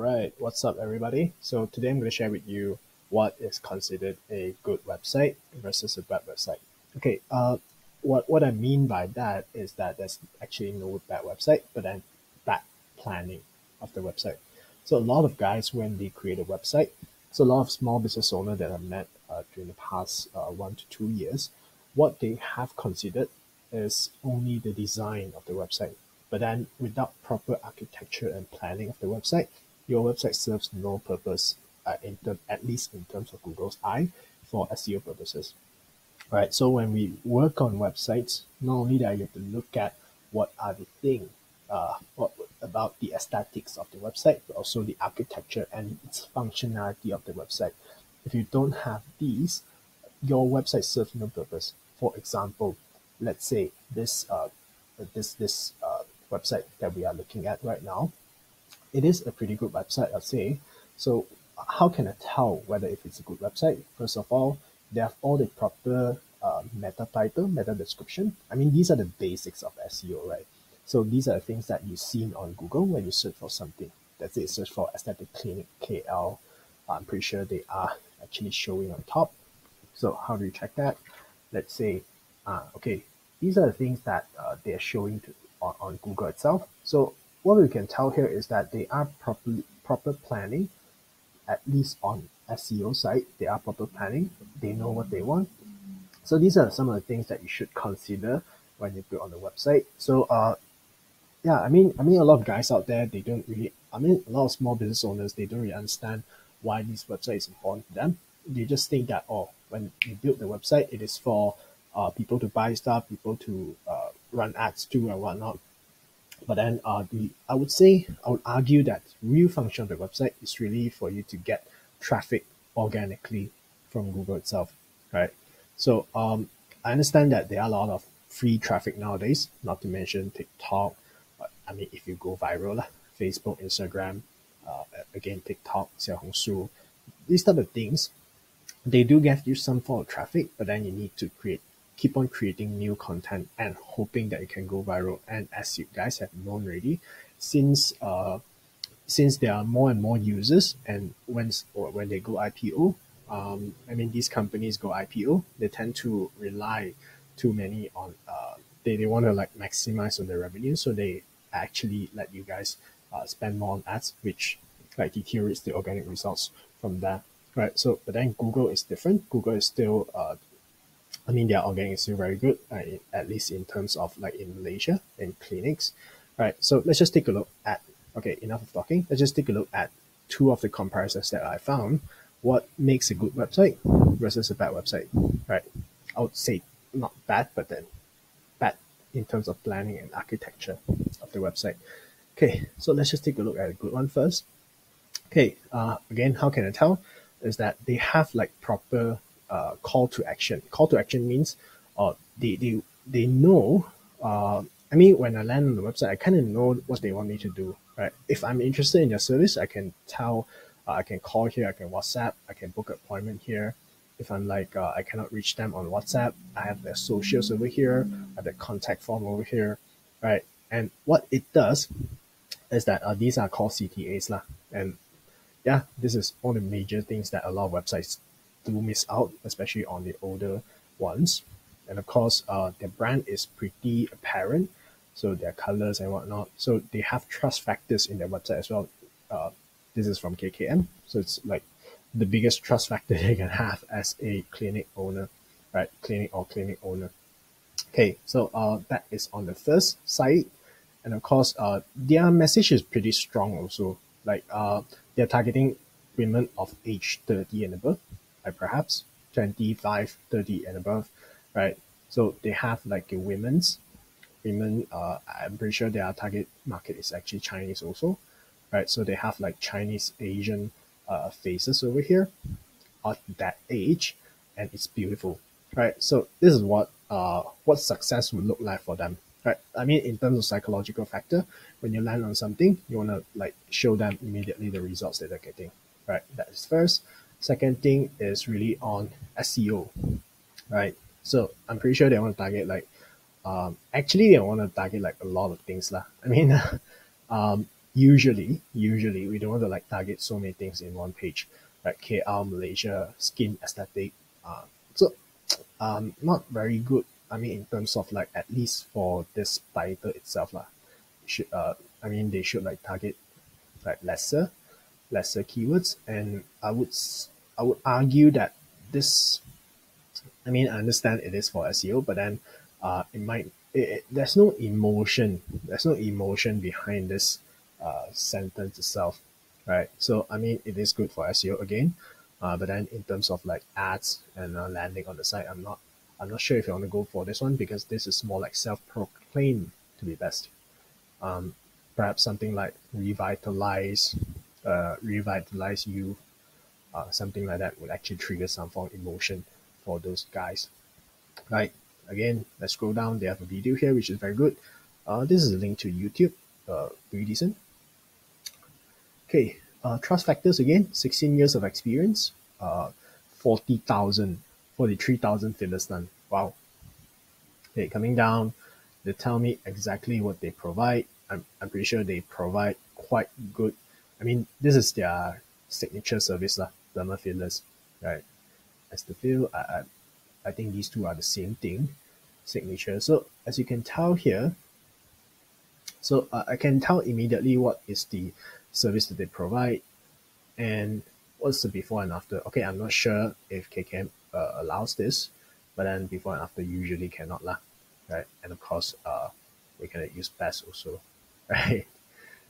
right, what's up, everybody? So today I'm going to share with you what is considered a good website versus a bad website. Okay, uh, what what I mean by that is that there's actually no bad website, but then bad planning of the website. So a lot of guys when they create a website, so a lot of small business owners that I've met uh, during the past uh, one to two years, what they have considered is only the design of the website. But then without proper architecture and planning of the website, your website serves no purpose, uh, in term, at least in terms of Google's eye, for SEO purposes. Right. So when we work on websites, not only that you have to look at what are the things, uh, what about the aesthetics of the website, but also the architecture and its functionality of the website. If you don't have these, your website serves no purpose. For example, let's say this uh, this this uh, website that we are looking at right now, it is a pretty good website, I'd say. So how can I tell whether if it's a good website? First of all, they have all the proper uh, meta title, meta description. I mean, these are the basics of SEO, right? So these are the things that you've seen on Google when you search for something. That's it, search for aesthetic clinic KL. I'm pretty sure they are actually showing on top. So how do you check that? Let's say, uh, okay, these are the things that uh, they are showing to, on, on Google itself. So what we can tell here is that they are properly proper planning, at least on SEO side, they are proper planning. They know what they want. So these are some of the things that you should consider when you build on the website. So uh, yeah, I mean, I mean, a lot of guys out there they don't really. I mean, a lot of small business owners they don't really understand why this website is important to them. They just think that oh, when you build the website, it is for uh, people to buy stuff, people to uh, run ads to and whatnot. But then uh, the I would say I would argue that real function of the website is really for you to get traffic organically from Google itself, right? So um, I understand that there are a lot of free traffic nowadays, not to mention TikTok. I mean, if you go viral, Facebook, Instagram, uh, again TikTok, Xiaohongshu, these type of things, they do get you some form of traffic, but then you need to create keep on creating new content and hoping that it can go viral. And as you guys have known already, since uh, since there are more and more users, and when or when they go IPO, um, I mean these companies go IPO, they tend to rely too many on uh, they, they want to like maximize on their revenue, so they actually let you guys uh, spend more on ads, which like deteriorates the organic results from that. Right. So, but then Google is different. Google is still uh, I mean, their organic is still very good, uh, at least in terms of like in Malaysia in clinics, right? So let's just take a look at, okay, enough of talking. Let's just take a look at two of the comparisons that I found. What makes a good website versus a bad website, right? I would say not bad, but then bad in terms of planning and architecture of the website. Okay, so let's just take a look at a good one first. Okay, uh, again, how can I tell? Is that they have like proper uh, call to action. Call to action means uh, they, they, they know, uh, I mean, when I land on the website, I kind of know what they want me to do, right? If I'm interested in your service, I can tell, uh, I can call here, I can WhatsApp, I can book appointment here. If I'm like, uh, I cannot reach them on WhatsApp, I have their socials over here, I have the contact form over here, right? And what it does is that uh, these are called CTAs lah. And yeah, this is one of the major things that a lot of websites do miss out, especially on the older ones. And of course, uh, their brand is pretty apparent, so their colors and whatnot. So they have trust factors in their website as well. Uh, this is from KKM, so it's like the biggest trust factor they can have as a clinic owner, right? Clinic or clinic owner. Okay, so uh, that is on the first side, and of course, uh, their message is pretty strong also. Like uh, they're targeting women of age 30 and above like perhaps 25, 30 and above, right? So they have like a women's, women, uh, I'm pretty sure their target market is actually Chinese also, right? So they have like Chinese Asian uh, faces over here at that age, and it's beautiful, right? So this is what uh, what success would look like for them, right? I mean, in terms of psychological factor, when you land on something, you want to like show them immediately the results that they're getting, right? That is first. Second thing is really on SEO, right? So I'm pretty sure they want to target like, um, actually they want to target like a lot of things lah. I mean, um, usually, usually we don't want to like target so many things in one page, like KL, Malaysia, skin aesthetic. Uh, so, um, not very good. I mean, in terms of like at least for this title itself, lah. Should uh, I mean they should like target like lesser, lesser keywords, and I would I would argue that this. I mean, I understand it is for SEO, but then uh, it might it, it, there's no emotion. There's no emotion behind this uh, sentence itself, right? So I mean, it is good for SEO again, uh, but then in terms of like ads and uh, landing on the site, I'm not I'm not sure if you want to go for this one because this is more like self-proclaimed to be best. Um, perhaps something like revitalize, uh, revitalize you, uh, something like that would actually trigger some form of emotion for those guys, right? Again, let's scroll down. They have a video here, which is very good. Uh, this is a link to YouTube, uh, pretty decent. Okay, uh, trust factors again, 16 years of experience, uh, 40,000, 43,000 fillers done. Wow. Okay, coming down, they tell me exactly what they provide. I'm, I'm pretty sure they provide quite good. I mean, this is their signature service, lah, derma fillers, right? As the fill, I, I, I think these two are the same thing, signature. So as you can tell here, so uh, I can tell immediately what is the service that they provide and what's the before and after. Okay, I'm not sure if KKM uh, allows this, but then before and after usually cannot lah, right? And of course, uh, we can use best also, right?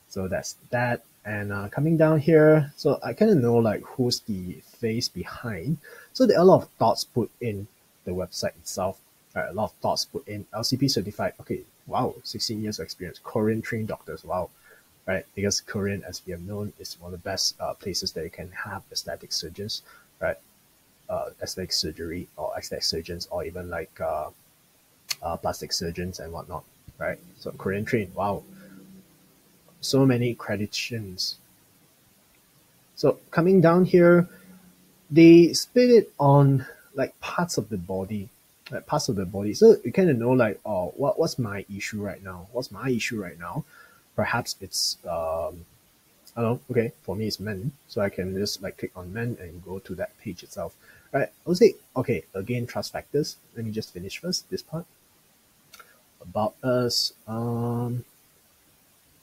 So that's that. And uh, coming down here, so I kind of know like who's the face behind. So there are a lot of thoughts put in the website itself. Right? A lot of thoughts put in LCP certified. Okay, wow, 16 years of experience. Korean trained doctors. Wow, right? Because Korean, as we have known, is one of the best uh, places that you can have aesthetic surgeons, right? Uh, aesthetic surgery or aesthetic surgeons, or even like uh, uh, plastic surgeons and whatnot, right? So Korean trained. Wow, so many accreditations. So coming down here, they split it on like parts of the body, like parts of the body. So you kind of know like, oh, what what's my issue right now? What's my issue right now? Perhaps it's um, I don't know. Okay, for me it's men, so I can just like click on men and go to that page itself. Right? I would say okay. Again, trust factors. Let me just finish first this part about us. Um,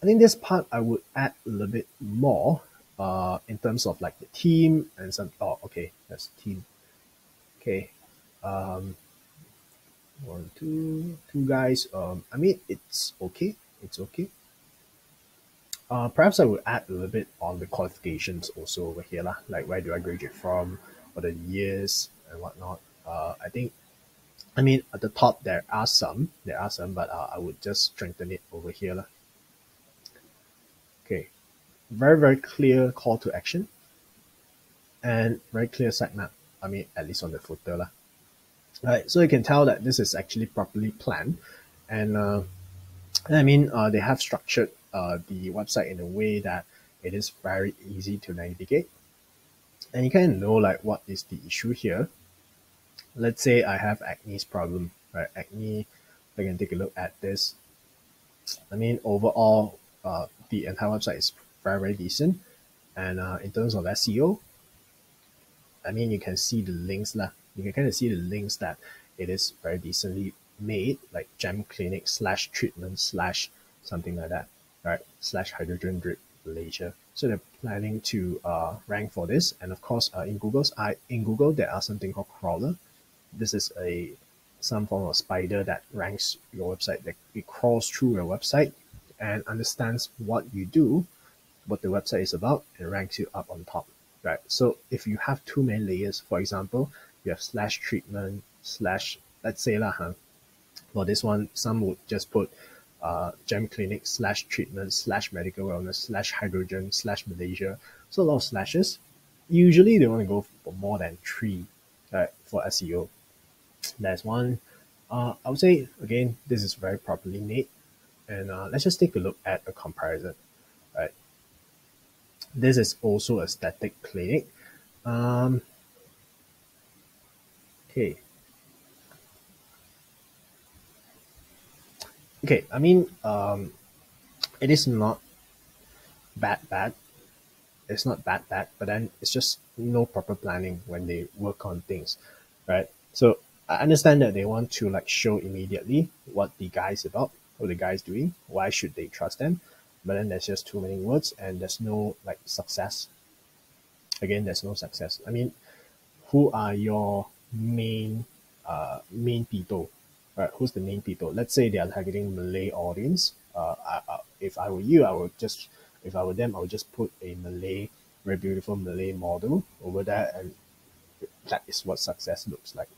I think this part I would add a little bit more uh, in terms of like the team and some. Oh, okay, that's team. Okay, um, one, two, two guys. Um, I mean it's okay. It's okay. Uh, perhaps I would add a little bit on the qualifications also over here lah. Like where do I graduate from, what are the years and whatnot. Uh, I think I mean, at the top there are some, there are some, but uh, I would just strengthen it over here. Lah. Very, very clear call to action and very clear sitemap. I mean, at least on the footer. Lah. Right, so you can tell that this is actually properly planned. And uh, I mean, uh, they have structured uh, the website in a way that it is very easy to navigate. And you of know like what is the issue here. Let's say I have acne's problem, right? Acne, I can take a look at this. I mean, overall, uh, the entire website is very, very decent. And uh, in terms of SEO, eye mean, you can see the links lah. You can kind of see the links that it is very decently made, like gem clinic slash treatment slash something like that, right? Slash hydrogen drip Malaysia. So they're planning to uh, rank for this. And of course, uh, in Google's I in Google there are something called crawler. This is a some form of spider that ranks your website. That it crawls through your website and understands what you do, what the website is about, and ranks you up on top. Right. So if you have too many layers, for example, you have slash treatment slash let's say lah, huh? for this one, some would just put uh, gem clinic slash treatment slash medical wellness slash hydrogen slash Malaysia. So a lot of slashes. Usually they want to go for more than three right, for SEO. That's one. Uh, I would say again, this is very properly made. And uh, let's just take a look at a comparison, right? This is also a static clinic. Um, okay. Okay, I mean, um, it is not bad bad. It's not bad bad, but then it's just no proper planning when they work on things, right? So I understand that they want to like show immediately what the guy's about, what the guy's doing, why should they trust them, but then there's just too many words and there's no like success. Again, there's no success. I mean, who are your main uh, main people? Right? Who's the main people? Let's say they are targeting Malay audience. Uh, I, I, if I were you, I would just if I were them, I would just put a Malay, very beautiful Malay model over there, and that is what success looks like.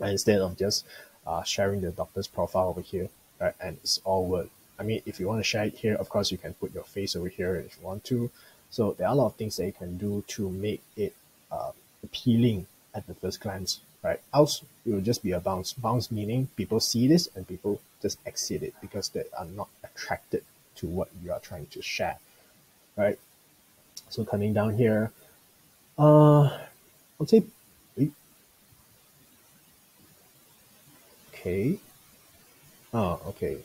Instead of just uh, sharing the doctor's profile over here, right? And it's all word. I mean, if you want to share it here, of course, you can put your face over here if you want to. So there are a lot of things that you can do to make it uh, appealing at the first glance, right? Else, it will just be a bounce. Bounce meaning people see this and people just exit it because they are not attracted to what you are trying to share, right? So coming down here, uh, I'll say, okay. Oh, okay.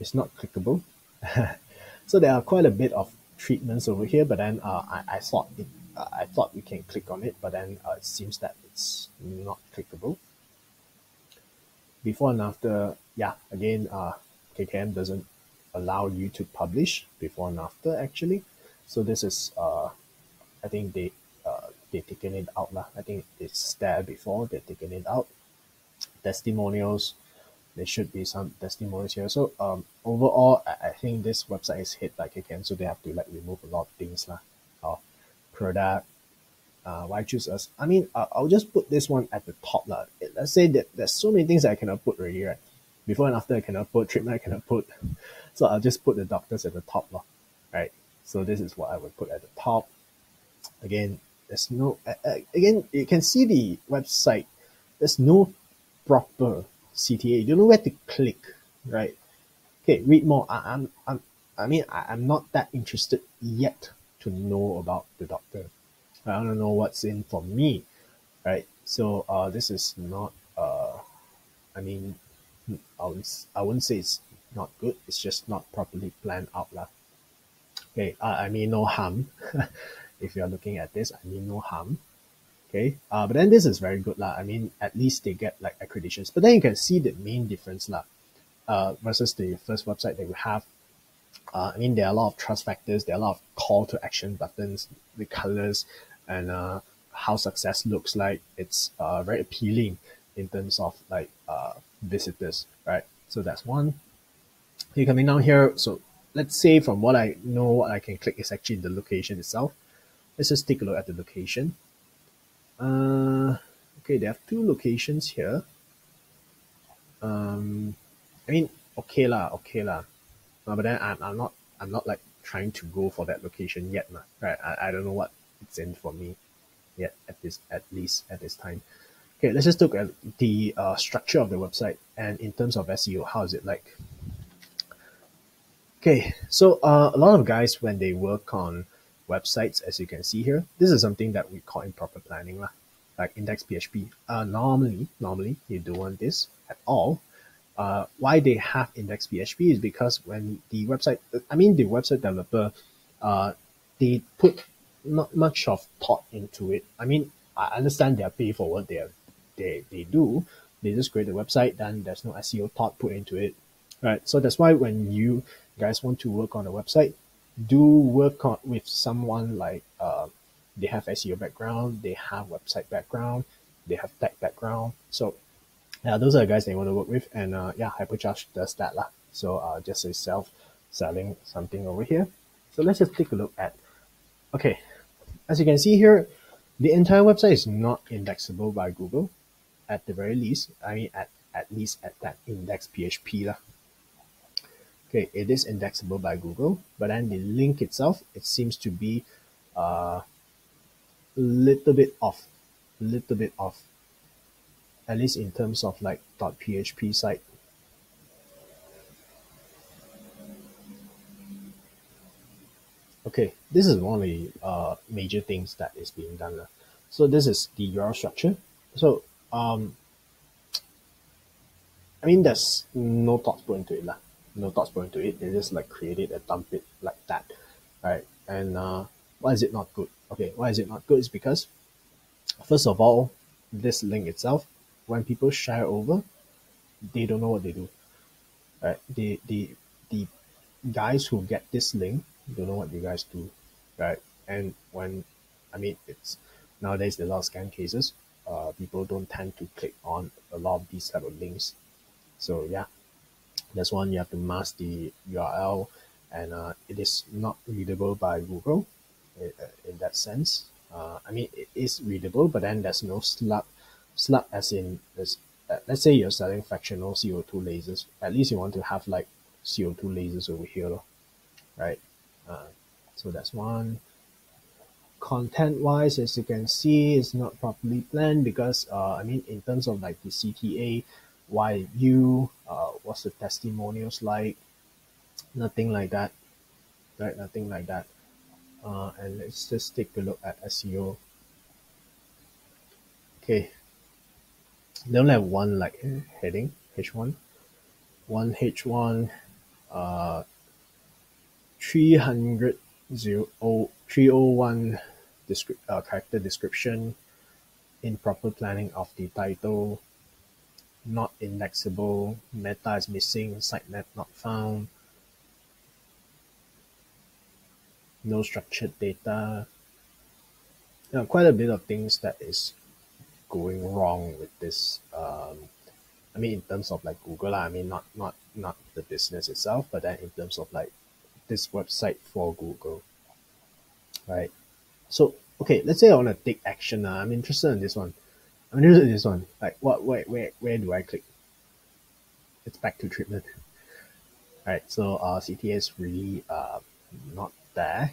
It's not clickable. so there are quite a bit of treatments over here, but then uh, I, I thought it, uh, I thought we can click on it, but then uh, it seems that it's not clickable. Before and after, yeah, again, uh, KKM doesn't allow you to publish before and after actually. So this is, uh, I think they uh, they taken it out lah. I think it's there before they taken it out. Testimonials, there should be some testimonials here. So um, overall, I, I think this website is hit like again, so they have to like remove a lot of things lah. Uh, product, uh, why choose us? I mean, I'll just put this one at the top lah. Let's say that there's so many things I cannot put already, right? Before and after I cannot put, treatment I cannot put. So I'll just put the doctors at the top lah, right? So this is what I would put at the top. Again, there's no, uh, again, you can see the website. There's no proper CTA. You don't know where to click, right? Okay, read more. I, I'm, I'm, I mean, I, I'm not that interested yet to know about the doctor. I want to know what's in for me, right? So uh, this is not. Uh, I mean, I wouldn't, I wouldn't say it's not good. It's just not properly planned out, lah. Okay, uh, I mean no harm. if you're looking at this, I mean no harm. Okay, uh, but then this is very good, lah. I mean, at least they get like accreditations. But then you can see the main difference, lah, uh, versus the first website that we have. Uh, I mean, there are a lot of trust factors. There are a lot of call to action buttons, the colors, and uh, how success looks like. It's uh, very appealing in terms of like uh, visitors, right? So that's one. Okay, coming down here. So let's say from what I know, what I can click is actually the location itself. Let's just take a look at the location. Uh, okay, there are two locations here. Um, I mean, okay lah, okay lah. Uh, but then I'm, I'm not, I'm not like trying to go for that location yet, lah. Right? I, I don't know what it's in for me yet at this, at least at this time. Okay, let's just look at the uh, structure of the website and in terms of SEO, how is it like? Okay, so uh, a lot of guys when they work on websites, as you can see here, this is something that we call improper planning, lah, like index PHP. Uh, normally, normally you don't want this at all. Uh, why they have index PHP is because when the website, I mean the website developer, uh, they put not much of thought into it. I mean, I understand they're paid for what they are, they they do. They just create a website, then there's no SEO thought put into it, right? So that's why when you guys want to work on a website, do work on with someone like uh, they have SEO background, they have website background, they have tech background. So yeah, those are the guys they want to work with, and uh, yeah, Hypercharge does that lah. So uh, just self selling something over here. So let's just take a look at. Okay, as you can see here, the entire website is not indexable by Google, at the very least. I mean, at at least at that index PHP lah. Okay, it is indexable by Google, but then the link itself, it seems to be a uh, little bit off, little bit off, at least in terms of like .php site. Okay, this is one of the uh, major things that is being done. So this is the URL structure. So um, I mean, there's no thoughts put into it. Lah no thoughts put into it. They just like create it and dump it like that. right? And uh, why is it not good? Okay, why is it not good? Is because first of all, this link itself, when people share over, they don't know what they do. Right? The the the guys who get this link don't know what you guys do. Right? And when I mean it's nowadays there are a lot of scam cases. Uh, people don't tend to click on a lot of these type of links. So yeah, that's one you have to mask the URL and uh, it is not readable by Google in, in that sense. Uh, I mean, it is readable, but then there's no slug, slug as in, uh, let's say you're selling fractional CO2 lasers. At least you want to have like CO2 lasers over here, right? Uh, so that's one. Content wise, as you can see, it's not properly planned because, uh, I mean, in terms of like the CTA, why you, uh, what's the testimonials like, nothing like that, right? Nothing like that. Uh, and let's just take a look at SEO. Okay, they only have one like heading H1, one H1, uh, 300 0, 301 descript, uh, character description, improper planning of the title, not indexable, meta is missing, sitemap not found, no structured data. You know, quite a bit of things that is going wrong with this. Um, I mean, in terms of like Google, I mean, not not not the business itself, but then in terms of like this website for Google, right? So okay, let's say I want to take action. Uh, I'm interested in this one. I'm interested in this one. Like, what? Where? Where? Where do I click? It's back to treatment. All right. So uh, CTAs really uh, not there.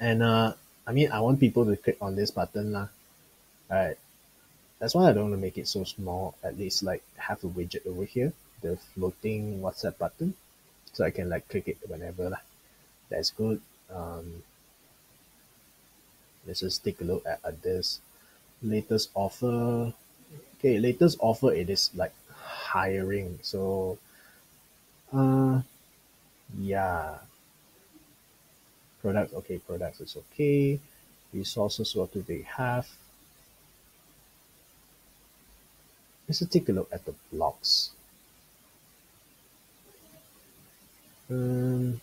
And uh, I mean, I want people to click on this button lah. All right. That's why I don't want to make it so small. At least like have a widget over here, the floating WhatsApp button, so I can like click it whenever lah. That's good. Um, let's just take a look at, at this latest offer. Okay, latest offer it is like hiring. So, uh, yeah, Products, okay, products is okay. Resources, what do they have? Let's take a look at the blogs. Um,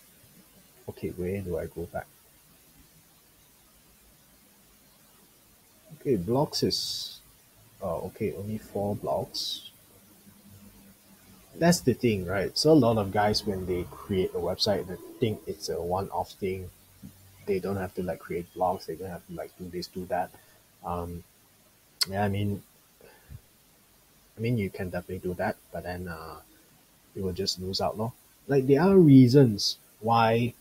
okay, where do I go back? Okay, blogs is, oh, okay, only four blogs. That's the thing, right? So a lot of guys, when they create a website, they think it's a one-off thing they don't have to like create blogs. They don't have to like do this, do that. Um, yeah, I mean, I mean, you can definitely do that, but then uh, you will just lose out, no? Like there are reasons why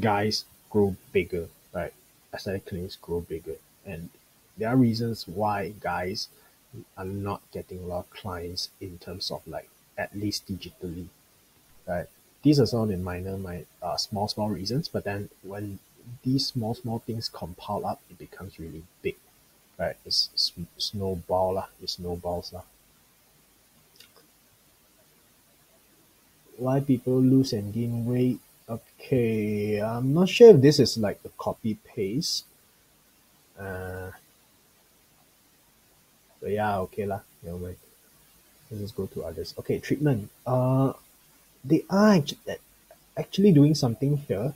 guys grow bigger, right? Aesthetic clinics grow bigger, and there are reasons why guys are not getting a lot of clients in terms of like at least digitally, right? These are some of the minor, my uh, small, small reasons, but then when these small small things compile up, it becomes really big, right? It's snowball lah. It snowballs lah. Why people lose and gain weight? Okay, I'm not sure if this is like a copy paste. Uh, but yeah, okay lah. Never mind. Let's just go to others. Okay, treatment. Uh, they are actually doing something here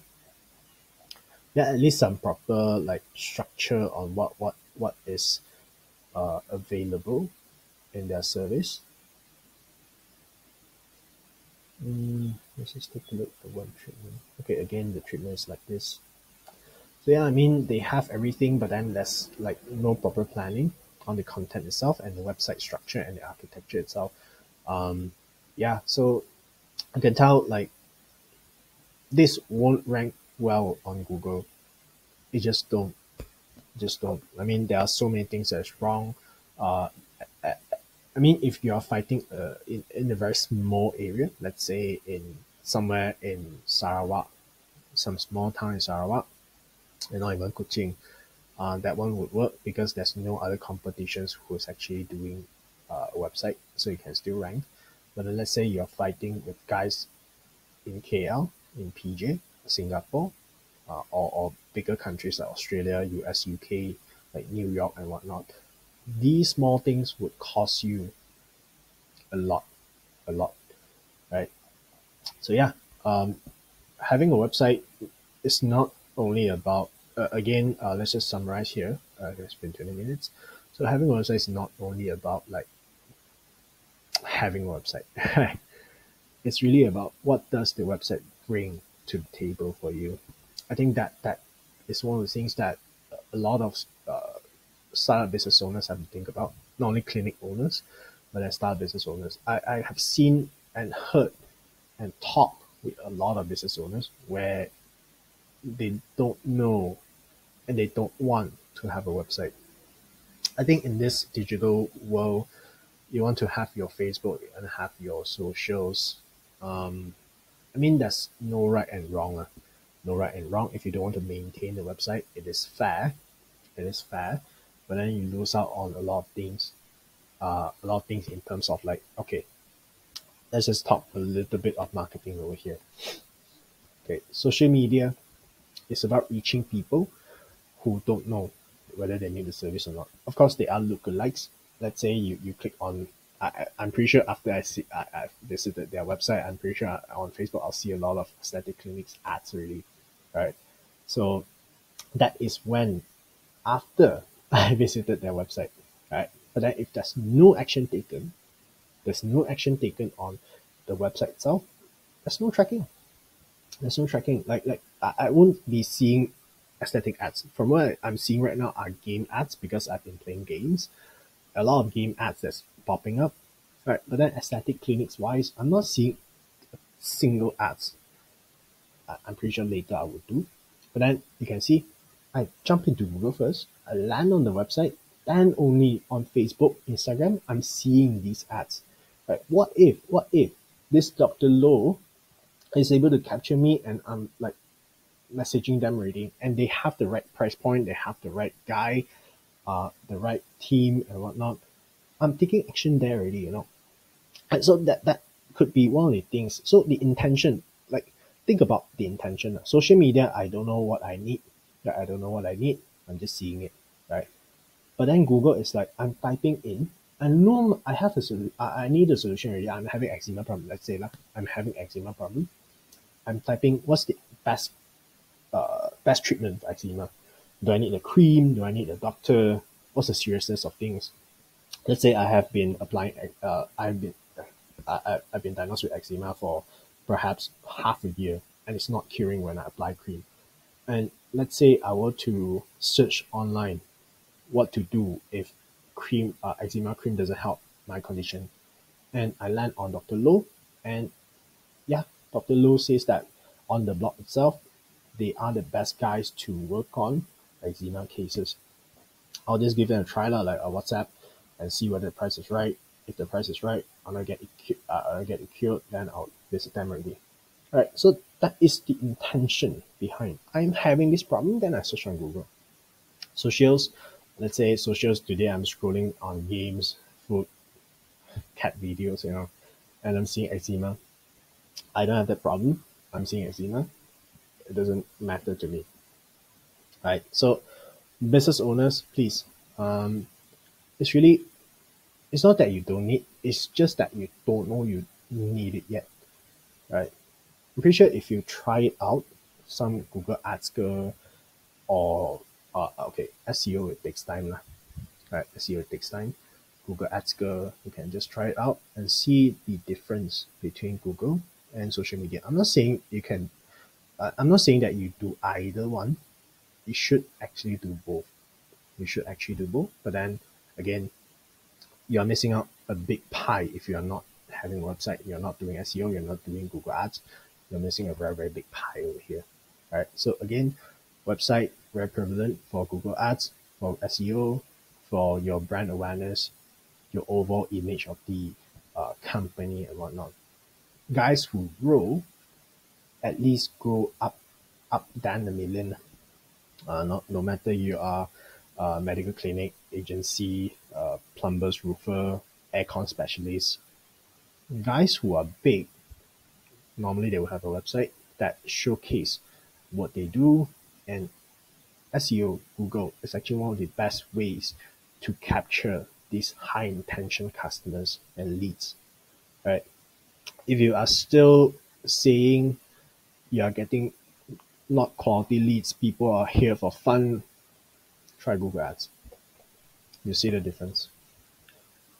there at least some proper like structure on what what what is uh, available in their service. Mm, let's just take a look at one treatment. Okay, again the treatment is like this. So yeah, I mean they have everything, but then there's like no proper planning on the content itself and the website structure and the architecture itself. Um, yeah, so I can tell like this won't rank well on Google. It just don't, just don't. I mean, there are so many things that's wrong. Uh, I mean, if you are fighting uh, in, in a very small area, let's say in somewhere in Sarawak, some small town in Sarawak, and not even Kuching, uh, that one would work because there's no other competitions who's actually doing uh, a website, so you can still rank. But let's say you're fighting with guys in KL, in PJ, Singapore, uh, or, or bigger countries like Australia, US, UK, like New York and whatnot, these small things would cost you a lot, a lot, right? So yeah, um, having a website is not only about uh, again. Uh, let's just summarize here. Uh, it's been twenty minutes. So having a website is not only about like having a website. it's really about what does the website bring to the table for you. I think that that is one of the things that a lot of uh, startup business owners have to think about. Not only clinic owners, but as startup business owners. I, I have seen and heard and talked with a lot of business owners where they don't know and they don't want to have a website. I think in this digital world, you want to have your Facebook and have your socials. Um, I mean, there's no right and wrong. Uh. No right and wrong. If you don't want to maintain the website, it is fair. It is fair. But then you lose out on a lot of things. Uh, a lot of things in terms of like, okay, let's just talk a little bit of marketing over here. Okay, social media is about reaching people who don't know whether they need the service or not. Of course, they are lookalikes. Let's say you, you click on, I, I'm pretty sure after I see, I, I've visited their website, I'm pretty sure on Facebook, I'll see a lot of aesthetic clinics ads really, right? So that is when, after I visited their website, right? But then if there's no action taken, there's no action taken on the website itself, there's no tracking. There's no tracking. Like like I, I won't be seeing aesthetic ads. From what I'm seeing right now are game ads because I've been playing games. A lot of game ads that's popping up. Right. But then aesthetic clinics wise, I'm not seeing single ads. I'm pretty sure later I will do. But then you can see I jump into Google first, I land on the website, then only on Facebook, Instagram, I'm seeing these ads. Right? What if, what if this Dr. Low is able to capture me and I'm like messaging them already and they have the right price point, they have the right guy, uh, the right team and whatnot. I'm taking action there already, you know. And so that that could be one of the things. So the intention, like think about the intention. Social media, I don't know what I need. I don't know what I need. I'm just seeing it, right? But then Google is like I'm typing in. I know I have a solution. I need a solution already. I'm having eczema problem. Let's say like I'm having eczema problem. I'm typing what's the best uh, best treatment for eczema. Do I need a cream? Do I need a doctor? What's the seriousness of things? Let's say I have been applying. Uh, I've been I, I've been diagnosed with eczema for perhaps half a year, and it's not curing when I apply cream. And let's say I were to search online what to do if cream uh, eczema cream doesn't help my condition, and I land on Dr. Low, and yeah, Dr. Low says that on the blog itself, they are the best guys to work on like eczema cases. I'll just give them a try like a WhatsApp, and see whether the price is right. If the price is right, I'm gonna get it, uh, I'll get it cured, then I'll visit them already. Alright, so that is the intention behind. I'm having this problem, then I search on Google. Socials, let's say socials today I'm scrolling on games, food, cat videos, you know, and I'm seeing eczema. I don't have that problem. I'm seeing eczema. It doesn't matter to me. Right. So business owners, please. Um, it's really it's not that you don't need, it's just that you don't know you need it yet. Right. I'm pretty sure if you try it out, some Google Ads girl or uh, okay, SEO it takes time lah. Right, SEO takes time. Google Ads girl, you can just try it out and see the difference between Google and social media. I'm not saying you can, uh, I'm not saying that you do either one. You should actually do both. You should actually do both. But then again, you're missing out a big pie if you're not having a website, you're not doing SEO, you're not doing Google Ads, you're missing a very, very big pie over here. Right. So again, website very prevalent for Google Ads, for SEO, for your brand awareness, your overall image of the uh, company and whatnot guys who grow at least grow up up than a million. Uh, not no matter you are a medical clinic, agency, uh, plumbers, roofer, aircon specialist. Guys who are big, normally they will have a website that showcase what they do, And SEO, Google is actually one of the best ways to capture these high intention customers and leads. Right? If you are still saying you are getting not quality leads, people are here for fun, try Google Ads. You see the difference.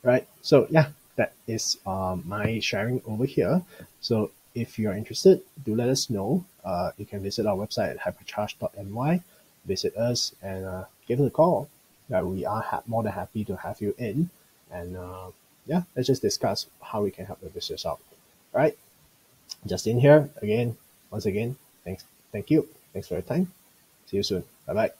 Right? So yeah, that is um, my sharing over here. So if you're interested, do let us know. Uh, you can visit our website at hypercharge.my, visit us, and uh, give us a call. Uh, we are ha- more than happy to have you in. And uh, yeah, let's just discuss how we can help the business out. Right. Justin here again. Once again, thanks. Thank you. Thanks for your time. See you soon. Bye bye.